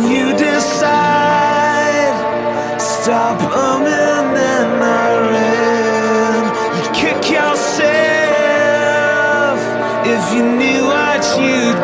You decide? Stop a minute, You'd kick yourself if you knew what you'd